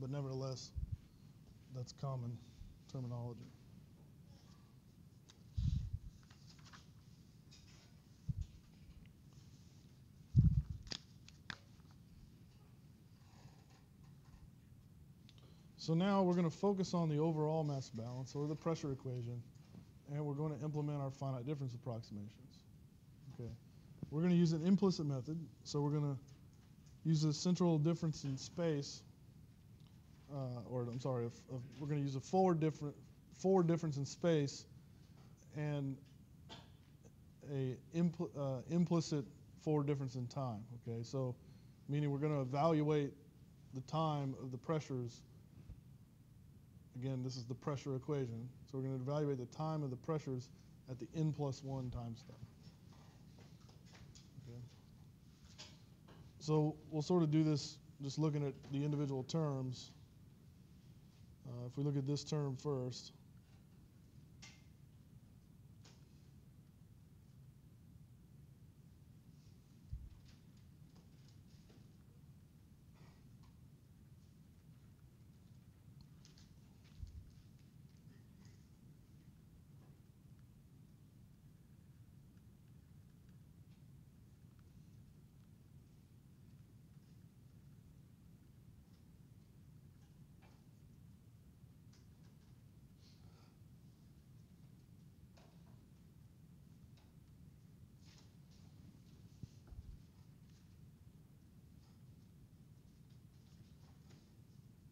but nevertheless, that's common terminology. So now we're going to focus on the overall mass balance or the pressure equation, and we're going to implement our finite difference approximations. Okay. We're going to use an implicit method, so we're going to use a central difference in space, uh, or I'm sorry, if, we're going to use a forward different forward difference in space and a impl uh, implicit forward difference in time. Okay, so meaning we're going to evaluate the time of the pressures. Again, this is the pressure equation. So we're going to evaluate the time of the pressures at the n plus one time step. Okay. So we'll sort of do this just looking at the individual terms. Uh, if we look at this term first,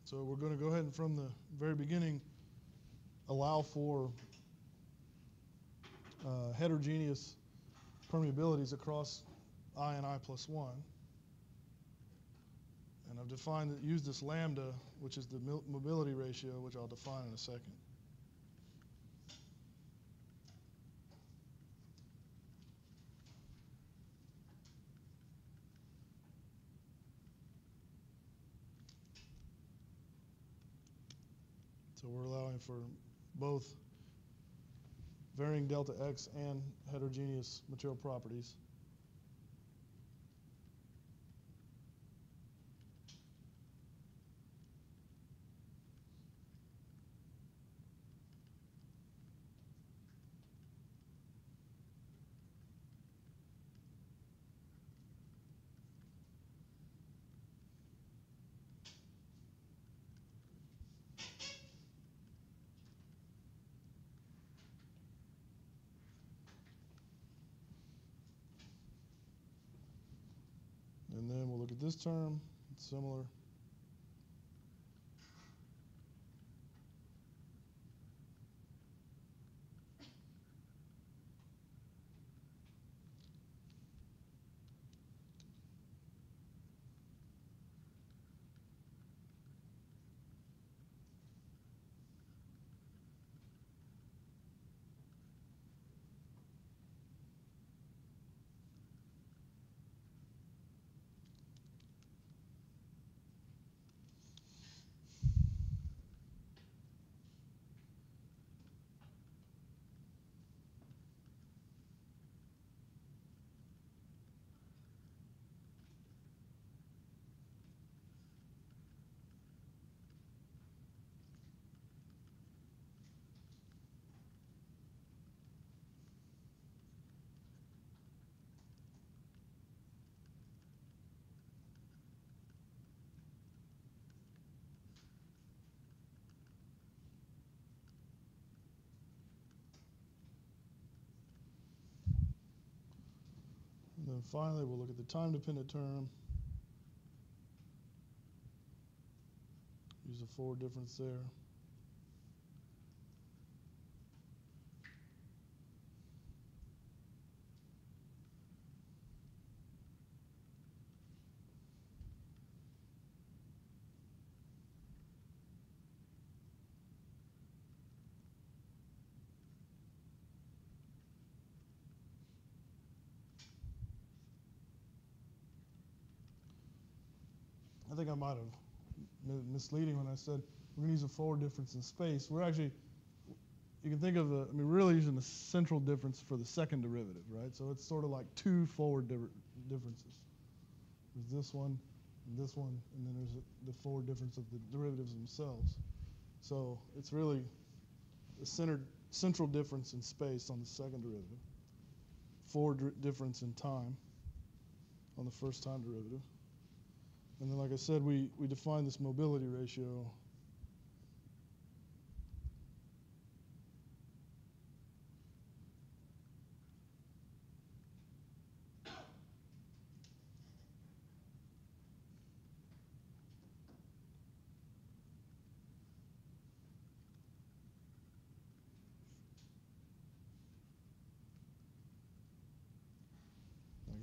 So we're going to go ahead and from the very beginning allow for uh, heterogeneous permeabilities across i and i plus 1. And I've defined, that, used this lambda, which is the mobility ratio, which I'll define in a second. So we're allowing for both varying delta X and heterogeneous material properties. And then we'll look at this term, similar. Then finally, we'll look at the time-dependent term. Use a forward difference there. I think I might have misleading when I said we're going to use a forward difference in space. We're actually, you can think of the, I mean, really using the central difference for the second derivative, right? So it's sort of like two forward differences. There's this one and this one, and then there's the forward difference of the derivatives themselves. So it's really the centered, central difference in space on the second derivative, forward difference in time on the first time derivative. And then, like I said, we, we define this mobility ratio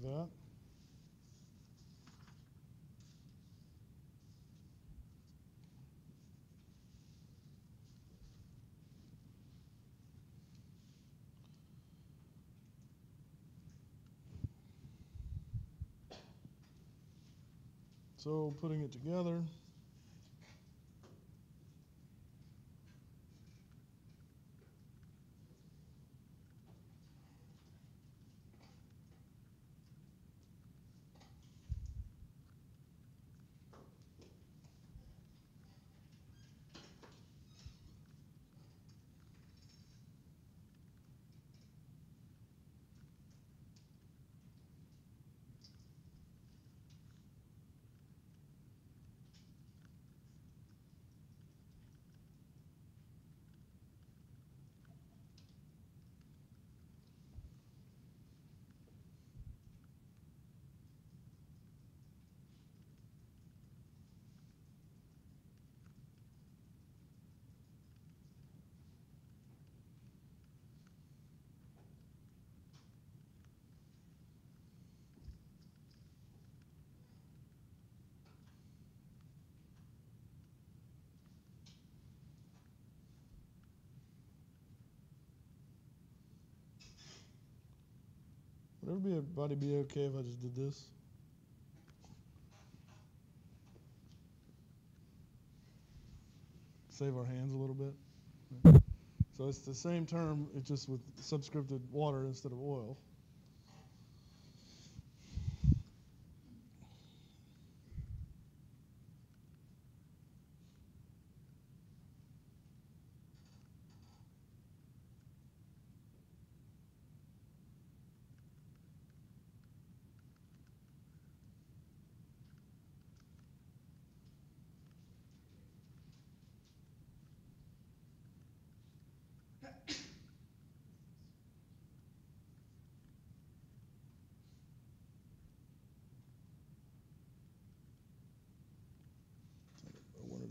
that. So putting it together, would everybody be okay if I just did this? Save our hands a little bit. So it's the same term, it's just with subscripted water instead of oil.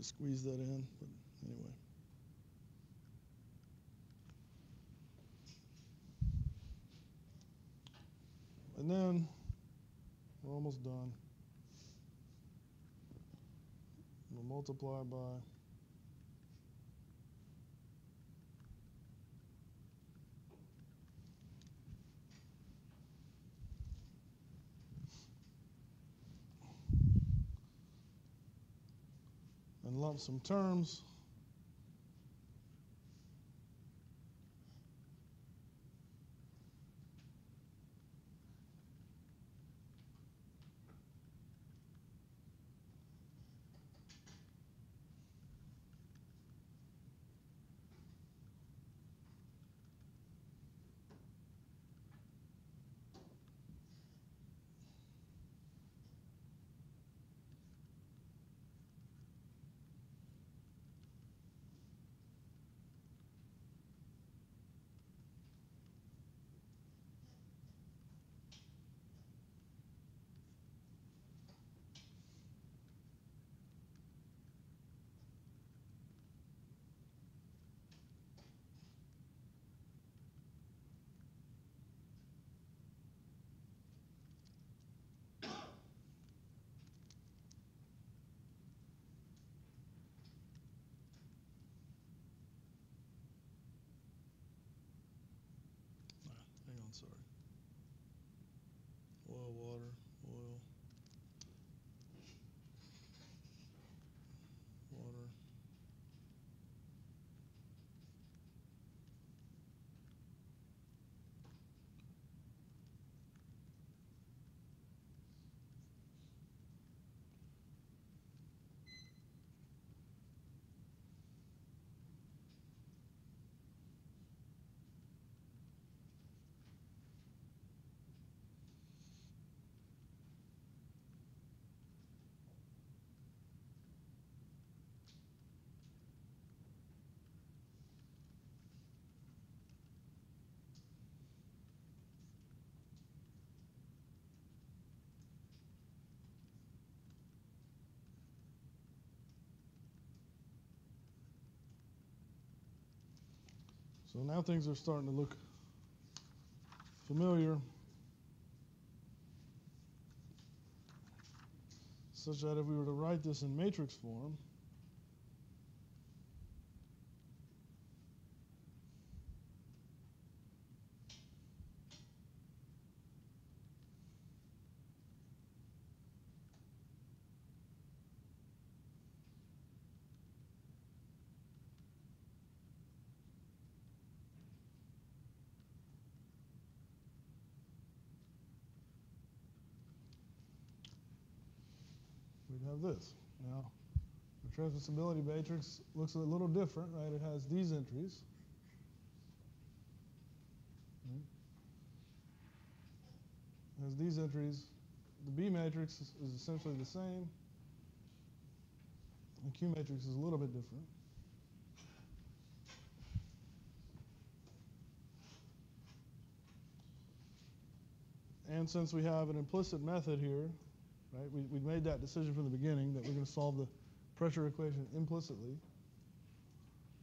To squeeze that in, but anyway. And then we're almost done. We'll multiply by lump some terms. Sorry. Oil, water, oil. Water. So now things are starting to look familiar. Such that if we were to write this in matrix form, we'd have this. Now, the transmissibility matrix looks a little different, right? It has these entries. It has these entries. The B matrix is, is essentially the same. The Q matrix is a little bit different. And since we have an implicit method here, right? We, we made that decision from the beginning that we're going to solve the pressure equation implicitly.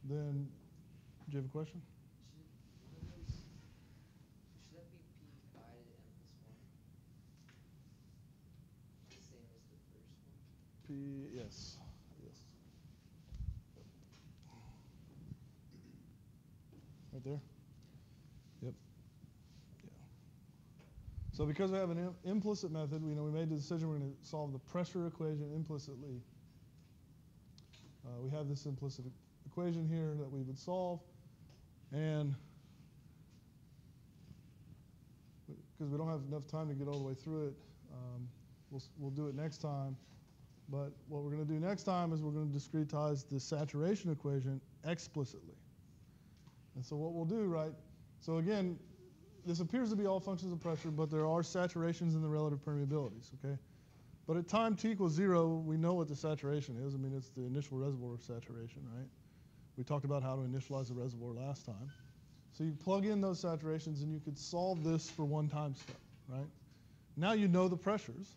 Then, do you have a question? Should, Right should that be P I to the n plus one? The same as the first one? P, yes, yes. Right there? Yep. Yeah. So because we have an im- implicit method, we know we made the decision we're going to solve the pressure equation implicitly. Uh, we have this implicit e- equation here that we would solve, and because we don't have enough time to get all the way through it, um, we'll, we'll do it next time. But what we're going to do next time is we're going to discretize the saturation equation explicitly. And so what we'll do, right? So again, this appears to be all functions of pressure, but there are saturations in the relative permeabilities, okay? But at time t equals zero, we know what the saturation is. I mean, it's the initial reservoir saturation, right? We talked about how to initialize the reservoir last time. So you plug in those saturations and you could solve this for one time step, right? Now you know the pressures.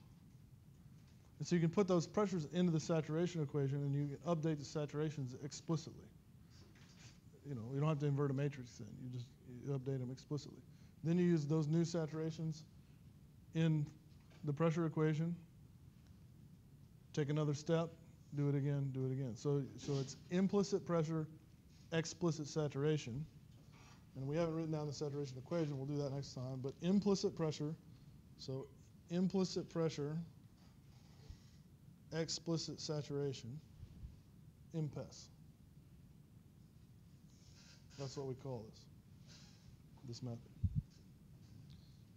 And so you can put those pressures into the saturation equation and you update the saturations explicitly. You know, you don't have to invert a matrix then. You just you update them explicitly. Then you use those new saturations in the pressure equation. Take another step, do it again, do it again. So, so it's implicit pressure, explicit saturation. And we haven't written down the saturation equation. We'll do that next time. But implicit pressure, so implicit pressure explicit saturation, IMPES. That's what we call this, this method.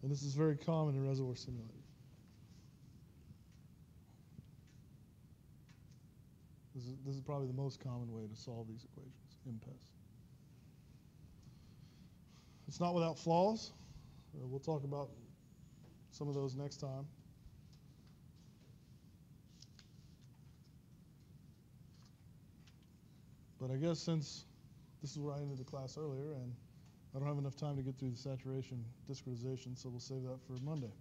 And this is very common in reservoir simulators. This is, this is probably the most common way to solve these equations, IMPES. It's not without flaws. Uh, we'll talk about some of those next time. But I guess since this is where I ended the class earlier, and I don't have enough time to get through the saturation discretization, so we'll save that for Monday.